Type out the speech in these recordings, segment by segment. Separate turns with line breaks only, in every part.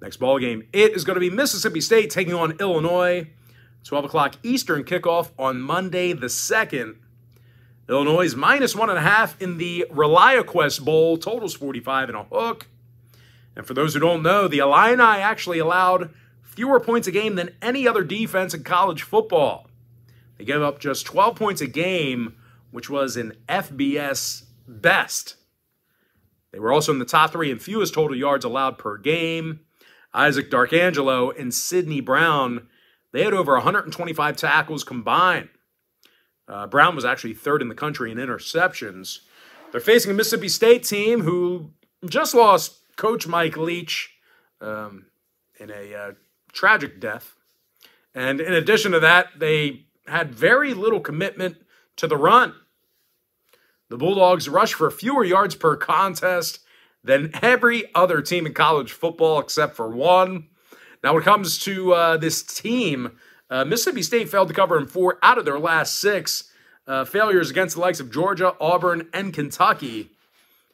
Next ball game, it is going to be Mississippi State taking on Illinois. 12 o'clock Eastern kickoff on Monday the 2nd. Illinois is minus one and a half in the ReliaQuest Bowl. Totals 45 and a hook. And for those who don't know, the Illini actually allowed fewer points a game than any other defense in college football. They gave up just 12 points a game, which was an FBS best. They were also in the top three in fewest total yards allowed per game. Isaac Darkangelo and Sydney Brown, they had over 125 tackles combined. Uh, Brown was actually third in the country in interceptions. They're facing a Mississippi State team who just lost Coach Mike Leach um, in a uh, tragic death. And in addition to that, they had very little commitment to the run. The Bulldogs rushed for fewer yards per contest than every other team in college football except for one. Now, when it comes to uh, this team, uh, Mississippi State failed to cover in four out of their last six uh, failures against the likes of Georgia, Auburn, and Kentucky.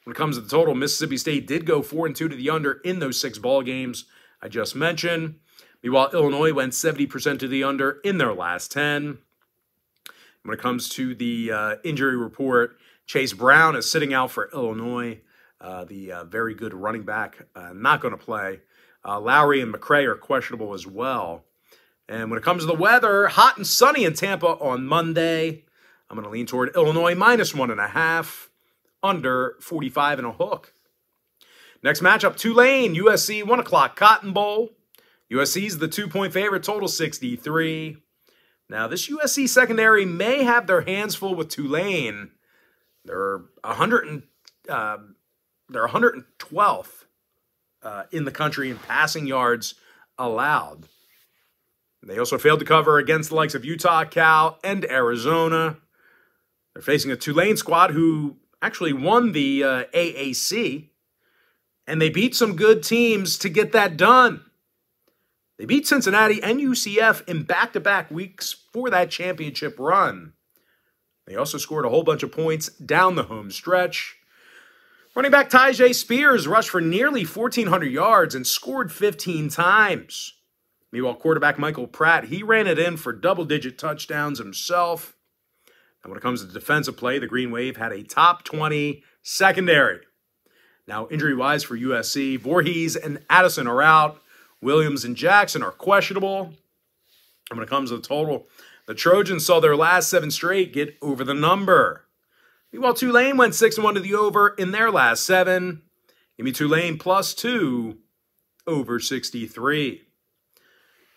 When it comes to the total, Mississippi State did go four and two to the under in those six ball games I just mentioned. Meanwhile, Illinois went 70% to the under in their last 10. When it comes to the uh, injury report, Chase Brown is sitting out for Illinois. Uh, the uh, very good running back, uh, not going to play. Uh, Lowry and McCray are questionable as well. And when it comes to the weather, hot and sunny in Tampa on Monday. I'm going to lean toward Illinois minus one and a half, under 45 and a hook. Next matchup, Tulane, USC, 1 o'clock, Cotton Bowl. USC's the two point favorite, total 63. Now, this USC secondary may have their hands full with Tulane. They're 100 and, uh, they're 112th uh, in the country in passing yards allowed. They also failed to cover against the likes of Utah, Cal, and Arizona. They're facing a Tulane squad who actually won the uh, AAC, and they beat some good teams to get that done. They beat Cincinnati and UCF in back to back weeks for that championship run. They also scored a whole bunch of points down the home stretch. Running back Tyjae Spears rushed for nearly 1,400 yards and scored 15 times. Meanwhile, quarterback Michael Pratt, he ran it in for double digit touchdowns himself. And when it comes to defensive play, the Green Wave had a top 20 secondary. Now, injury wise for USC, Vorhees and Addison are out. Williams and Jackson are questionable. And when it comes to the total, the Trojans saw their last seven straight get over the number. Meanwhile, Tulane went 6 1 to the over in their last seven. Give me Tulane plus two over 63.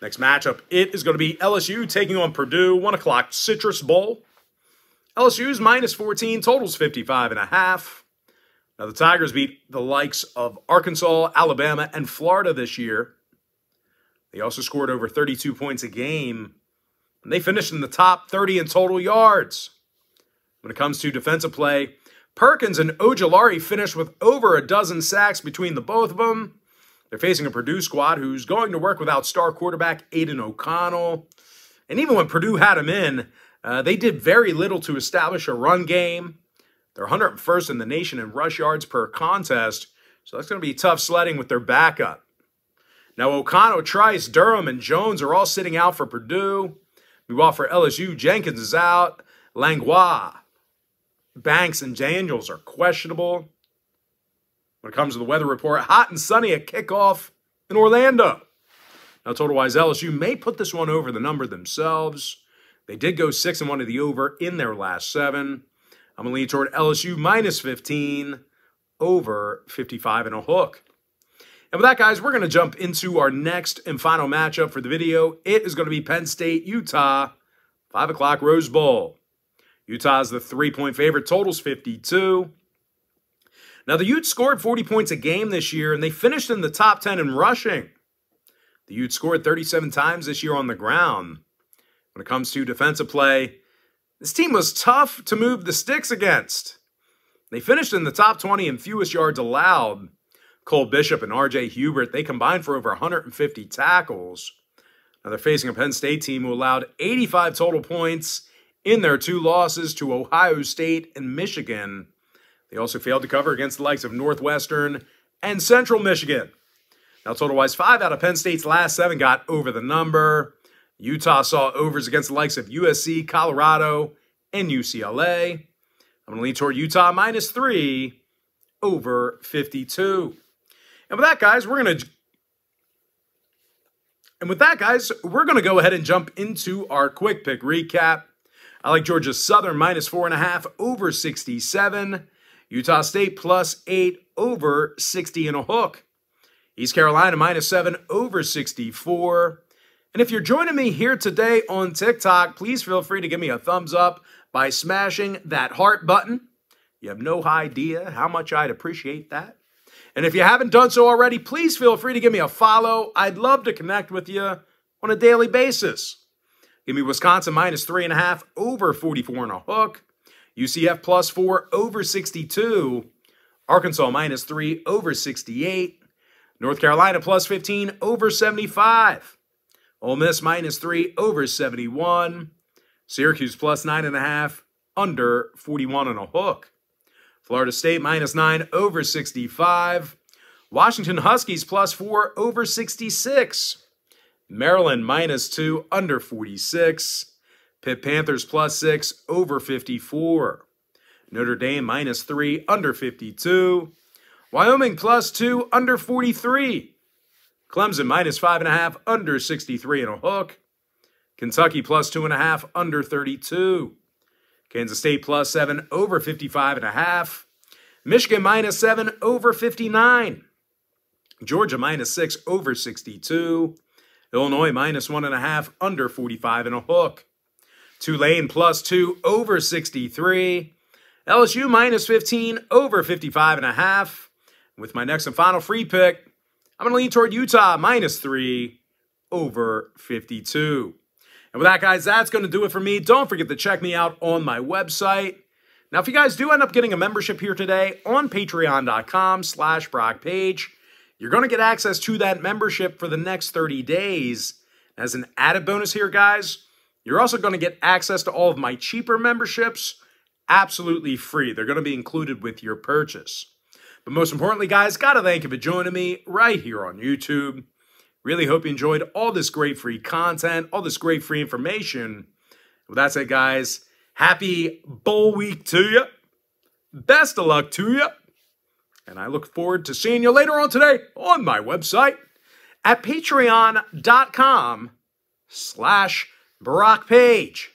Next matchup, it is going to be LSU taking on Purdue, 1 o'clock Citrus Bowl. LSU's minus 14, totals 55 and a half. Now, the Tigers beat the likes of Arkansas, Alabama, and Florida this year. They also scored over 32 points a game. And they finished in the top 30 in total yards. When it comes to defensive play, Perkins and Ojulari finished with over a dozen sacks between the both of them. They're facing a Purdue squad who's going to work without star quarterback Aidan O'Connell. And even when Purdue had him in, uh, they did very little to establish a run game. They're 101st in the nation in rush yards per contest, so that's going to be tough sledding with their backup. Now, O'Connell, Trice, Durham, and Jones are all sitting out for Purdue. Meanwhile, for LSU, Jenkins is out. Langlois, Banks, and Daniels are questionable. When it comes to the weather report, hot and sunny at kickoff in Orlando. Now, total wise, LSU may put this one over the number themselves. They did go 6 and 1 to the over in their last seven. I'm going to lean toward LSU minus 15 over 55 and a hook. And with that, guys, we're going to jump into our next and final matchup for the video. It is going to be Penn State, Utah, 5 o'clock Rose Bowl. Utah is the three-point favorite. Totals 52. Now, the Utes scored 40 points a game this year, and they finished in the top 10 in rushing. The Utes scored 37 times this year on the ground. When it comes to defensive play, this team was tough to move the sticks against. They finished in the top 20 in fewest yards allowed. Cole Bishop and RJ Hubert, they combined for over 150 tackles. Now they're facing a Penn State team who allowed 85 total points in their two losses to Ohio State and Michigan. They also failed to cover against the likes of Northwestern and Central Michigan. Now, total wise, five out of Penn State's last seven got over the number. Utah saw overs against the likes of USC, Colorado, and UCLA. I'm going to lean toward Utah minus three over 52. And with that, guys, we're going to. And with that, guys, we're going to go ahead and jump into our quick pick recap. I like Georgia Southern minus four and a half over 67. Utah State plus eight over 60 and a hook. East Carolina minus seven over 64. And if you're joining me here today on TikTok, please feel free to give me a thumbs up by smashing that heart button. You have no idea how much I'd appreciate that. And if you haven't done so already, please feel free to give me a follow. I'd love to connect with you on a daily basis. Give me Wisconsin minus three and a half over 44 and a hook. UCF plus four over 62. Arkansas minus three over 68. North Carolina plus 15 over 75. Ole Miss minus 3 over 71. Syracuse plus 9.5 under 41 and a hook. Florida State minus 9 over 65. Washington Huskies plus 4 over 66. Maryland minus 2 under 46. Pitt Panthers plus 6 over 54. Notre Dame minus 3 under 52. Wyoming plus two under 43. Clemson minus five and a half under 63 and a hook. Kentucky plus two and a half under 32. Kansas State plus seven over 55 and a half. Michigan minus seven over 59. Georgia minus six over 62. Illinois minus one and a half under 45 and a hook. Tulane plus two over 63. LSU minus 15 over 55 and a half. With my next and final free pick, I'm going to lean toward Utah minus three over 52. And with that, guys, that's going to do it for me. Don't forget to check me out on my website. Now, if you guys do end up getting a membership here today on patreon.com slash Brock Page, you're going to get access to that membership for the next 30 days. As an added bonus here, guys, you're also going to get access to all of my cheaper memberships absolutely free. They're going to be included with your purchase. But most importantly, guys, gotta thank you for joining me right here on YouTube. Really hope you enjoyed all this great free content, all this great free information. With that said, guys, happy bowl week to you. Best of luck to you. And I look forward to seeing you later on today on my website at patreon.com slash Brock Page.